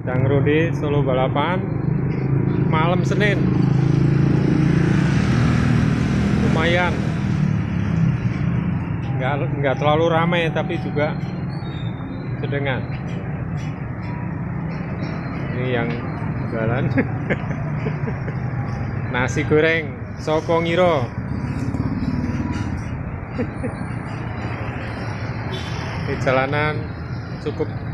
Bang Rudi Solo Balapan malam Senin. Lumayan. Nggak nggak terlalu ramai tapi juga sedengan. Ini yang jalan nasi goreng Soko Ngiro. Di jalanan cukup